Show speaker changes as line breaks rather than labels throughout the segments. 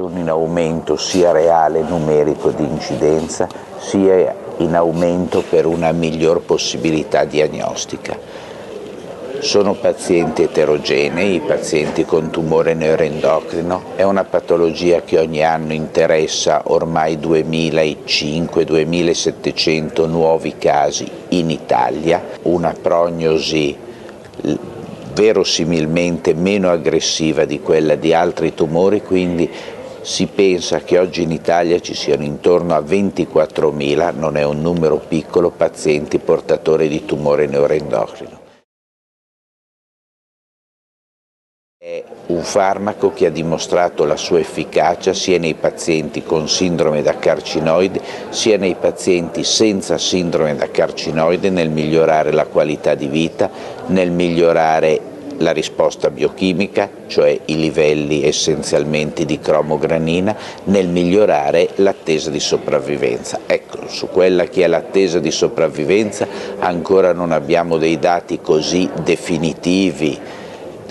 Sono in aumento sia reale numerico di incidenza sia in aumento per una miglior possibilità diagnostica. Sono pazienti eterogenei, pazienti con tumore neuroendocrino, è una patologia che ogni anno interessa ormai 2500-2700 nuovi casi in Italia, una prognosi verosimilmente meno aggressiva di quella di altri tumori, quindi si pensa che oggi in Italia ci siano intorno a 24.000, non è un numero piccolo, pazienti portatori di tumore neuroendocrino. È un farmaco che ha dimostrato la sua efficacia sia nei pazienti con sindrome da carcinoide sia nei pazienti senza sindrome da carcinoide nel migliorare la qualità di vita, nel migliorare la risposta biochimica, cioè i livelli essenzialmente di cromogranina, nel migliorare l'attesa di sopravvivenza. Ecco, su quella che è l'attesa di sopravvivenza ancora non abbiamo dei dati così definitivi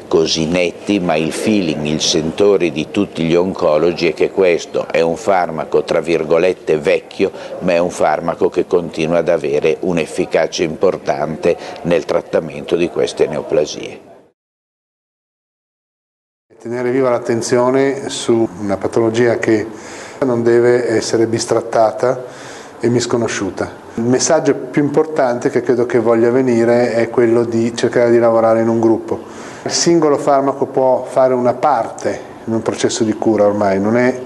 così netti, ma il feeling, il sentore di tutti gli oncologi è che questo è un farmaco tra virgolette vecchio, ma è un farmaco che continua ad avere un'efficacia importante nel trattamento di queste neoplasie.
Tenere viva l'attenzione su una patologia che non deve essere bistrattata e misconosciuta. Il messaggio più importante che credo che voglia venire è quello di cercare di lavorare in un gruppo il singolo farmaco può fare una parte in un processo di cura ormai, non, è,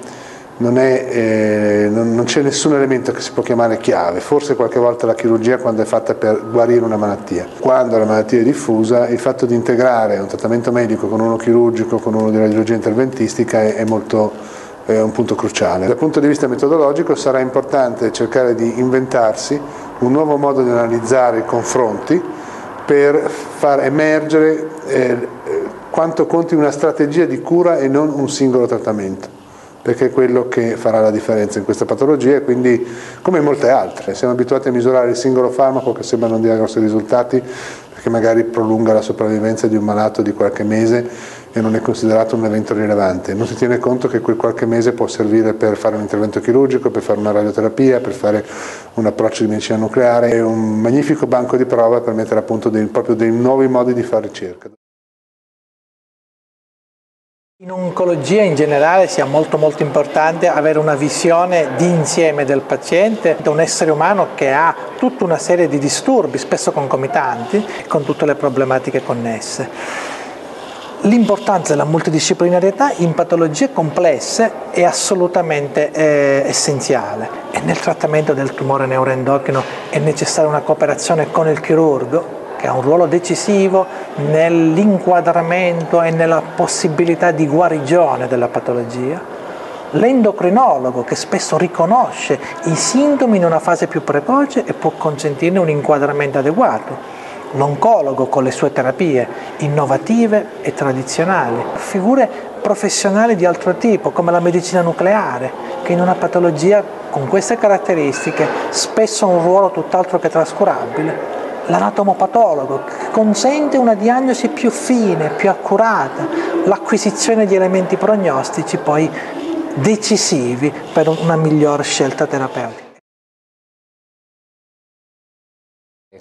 non, eh, non, non c'è nessun elemento che si può chiamare chiave, forse qualche volta la chirurgia quando è fatta per guarire una malattia. Quando la malattia è diffusa il fatto di integrare un trattamento medico con uno chirurgico, con uno di radiologia interventistica è, è molto è un punto cruciale. Dal punto di vista metodologico sarà importante cercare di inventarsi un nuovo modo di analizzare i confronti per far emergere eh, quanto conti una strategia di cura e non un singolo trattamento, perché è quello che farà la differenza in questa patologia e quindi come in molte altre. Siamo abituati a misurare il singolo farmaco che sembra non dia grossi risultati perché magari prolunga la sopravvivenza di un malato di qualche mese e non è considerato un evento rilevante. Non si tiene conto che quel qualche mese può servire per fare un intervento chirurgico, per fare una radioterapia, per fare un approccio di medicina nucleare, è un magnifico banco di prova per mettere a punto dei, proprio dei nuovi modi di fare ricerca.
In oncologia in generale sia molto molto importante avere una visione di insieme del paziente, da un essere umano che ha tutta una serie di disturbi, spesso concomitanti, con tutte le problematiche connesse. L'importanza della multidisciplinarietà in patologie complesse è assolutamente eh, essenziale e nel trattamento del tumore neuroendocrino è necessaria una cooperazione con il chirurgo che ha un ruolo decisivo nell'inquadramento e nella possibilità di guarigione della patologia, l'endocrinologo che spesso riconosce i sintomi in una fase più precoce e può consentirne un inquadramento adeguato. L'oncologo con le sue terapie innovative e tradizionali, figure professionali di altro tipo come la medicina nucleare che in una patologia con queste caratteristiche spesso ha un ruolo tutt'altro che trascurabile, l'anatomopatologo che consente una diagnosi più fine, più accurata, l'acquisizione di elementi prognostici poi decisivi per una migliore scelta terapeutica.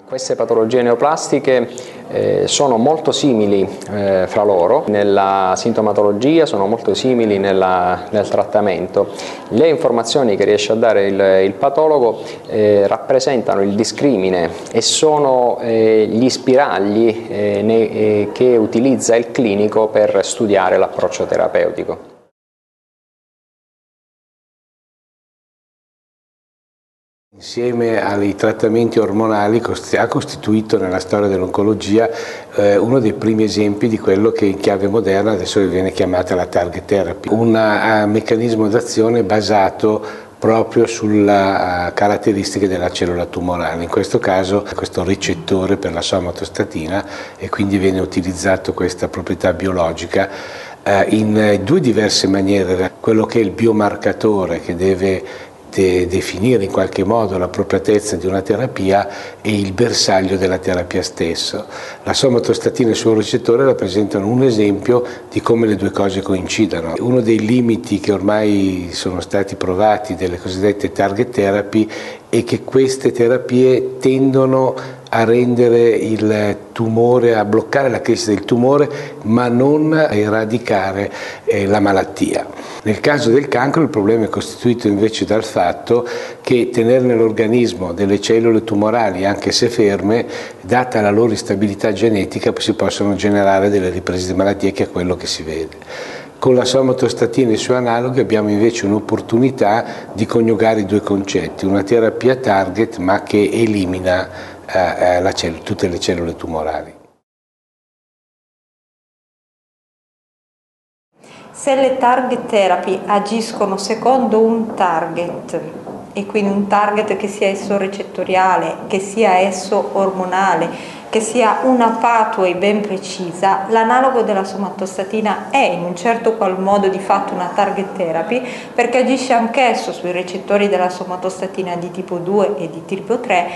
Queste patologie neoplastiche eh, sono molto simili eh, fra loro, nella sintomatologia sono molto simili nella, nel trattamento. Le informazioni che riesce a dare il, il patologo eh, rappresentano il discrimine e sono eh, gli spiragli eh, ne, eh, che utilizza il clinico per studiare l'approccio terapeutico.
Insieme ai trattamenti ormonali ha costituito nella storia dell'oncologia eh, uno dei primi esempi di quello che in chiave moderna adesso viene chiamata la target therapy, un uh, meccanismo d'azione basato proprio sulle uh, caratteristiche della cellula tumorale, in questo caso questo ricettore per la somatostatina e quindi viene utilizzato questa proprietà biologica uh, in due diverse maniere, quello che è il biomarcatore che deve de definire in qualche modo l'appropriatezza di una terapia e il bersaglio della terapia stesso. La somatostatina e il suo ricettore rappresentano un esempio di come le due cose coincidano. Uno dei limiti che ormai sono stati provati delle cosiddette target therapy è che queste terapie tendono a rendere il tumore, a bloccare la crescita del tumore, ma non a eradicare eh, la malattia. Nel caso del cancro il problema è costituito invece dal fatto che tenere nell'organismo delle cellule tumorali, anche se ferme, data la loro instabilità genetica, si possono generare delle riprese di malattie che è quello che si vede. Con la somatostatina e i suoi analoghi abbiamo invece un'opportunità di coniugare i due concetti, una terapia target ma che elimina eh, eh tutte le cellule tumorali.
Se le target therapy agiscono secondo un target, e quindi un target che sia esso recettoriale, che sia esso ormonale, che sia una pathway ben precisa, l'analogo della somatostatina è in un certo qual modo di fatto una target therapy perché agisce anch'esso sui recettori della somatostatina di tipo 2 e di tipo 3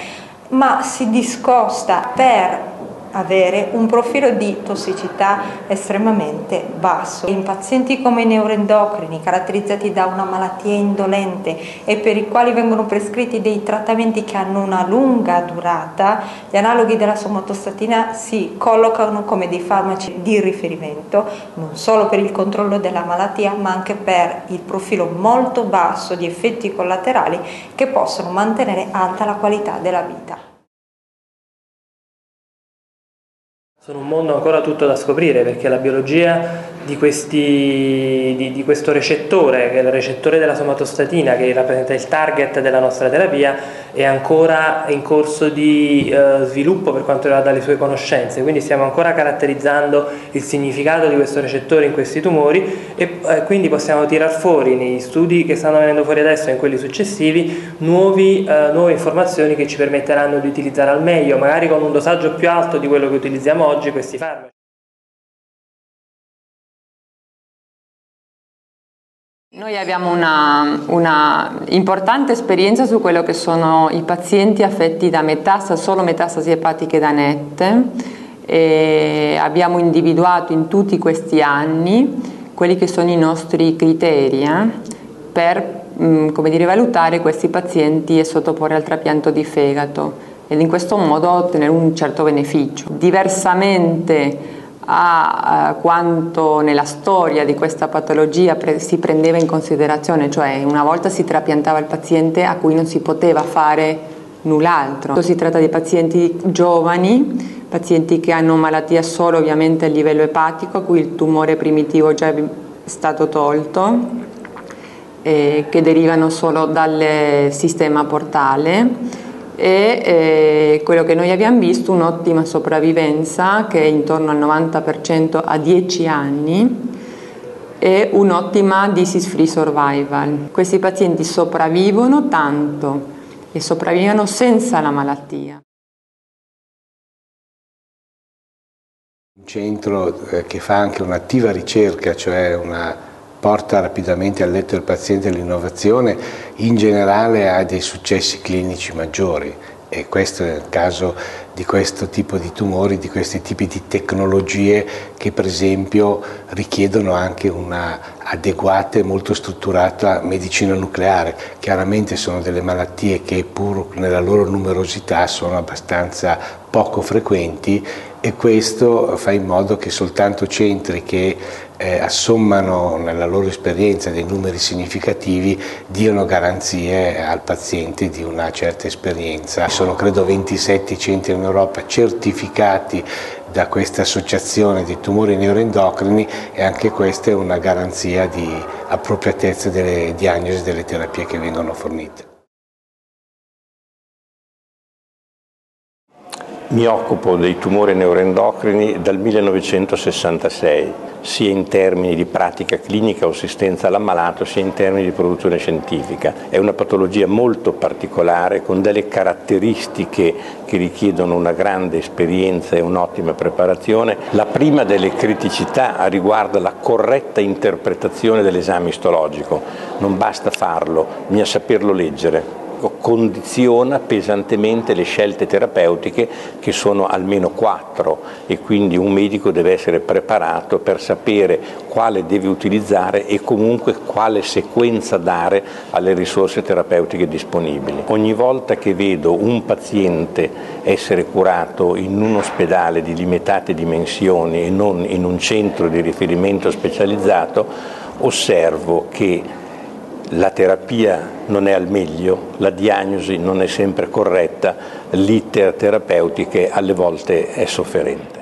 ma si discosta per avere un profilo di tossicità estremamente basso. In pazienti come i neuroendocrini, caratterizzati da una malattia indolente e per i quali vengono prescritti dei trattamenti che hanno una lunga durata, gli analoghi della somatostatina si collocano come dei farmaci di riferimento, non solo per il controllo della malattia, ma anche per il profilo molto basso di effetti collaterali che possono mantenere alta la qualità della vita.
Sono un mondo ancora tutto da scoprire perché la biologia di, questi, di, di, questo recettore, che è il recettore della somatostatina, che rappresenta il target della nostra terapia, è ancora in corso di eh, sviluppo per quanto riguarda le sue conoscenze, quindi stiamo ancora caratterizzando il significato di questo recettore in questi tumori e eh, quindi possiamo tirar fuori negli studi che stanno venendo fuori adesso e in quelli successivi nuovi, eh, nuove informazioni che ci permetteranno di utilizzare al meglio, magari con un dosaggio più alto di quello che utilizziamo oggi questi farmaci.
Noi abbiamo una, una, importante esperienza su quello che sono i pazienti affetti da metastasi, solo metastasi epatiche da NET e abbiamo individuato in tutti questi anni quelli che sono i nostri criteri eh, per mh, come dire, valutare questi pazienti e sottoporre al trapianto di fegato ed in questo modo ottenere un certo beneficio. Diversamente a eh, quanto nella storia di questa patologia pre si prendeva in considerazione, cioè una volta si trapiantava il paziente a cui non si poteva fare null'altro. Si tratta di pazienti giovani, pazienti che hanno malattia solo ovviamente a livello epatico, a cui il tumore primitivo già è stato tolto, eh, che derivano solo dal sistema portale e eh, quello che noi abbiamo visto un'ottima sopravvivenza che è intorno al 90% a 10 anni e un'ottima disease free survival. Questi pazienti sopravvivono tanto e sopravvivono senza la malattia.
Un centro eh, che fa anche un'attiva ricerca, cioè una porta rapidamente al letto del paziente l'innovazione, in generale ha dei successi clinici maggiori e questo è il caso di questo tipo di tumori, di questi tipi di tecnologie che per esempio richiedono anche una adeguata e molto strutturata medicina nucleare. Chiaramente sono delle malattie che pur nella loro numerosità sono abbastanza poco frequenti e questo fa in modo che soltanto centri che eh, assommano nella loro esperienza dei numeri significativi diano garanzie al paziente di una certa esperienza. Sono credo 27 centri in Europa certificati da questa associazione di tumori neuroendocrini e anche questa è una garanzia di appropriatezza delle diagnosi e delle terapie che vengono fornite.
Mi occupo dei tumori neuroendocrini dal 1966, sia in termini di pratica clinica o assistenza all'ammalato, sia in termini di produzione scientifica. È una patologia molto particolare con delle caratteristiche che richiedono una grande esperienza e un'ottima preparazione. La prima delle criticità riguarda la corretta interpretazione dell'esame istologico. Non basta farlo, bisogna saperlo leggere condiziona pesantemente le scelte terapeutiche che sono almeno quattro e quindi un medico deve essere preparato per sapere quale deve utilizzare e comunque quale sequenza dare alle risorse terapeutiche disponibili. Ogni volta che vedo un paziente essere curato in un ospedale di limitate dimensioni e non in un centro di riferimento specializzato, osservo che la terapia non è al meglio, la diagnosi non è sempre corretta, l'iter terapeutiche alle volte è sofferente.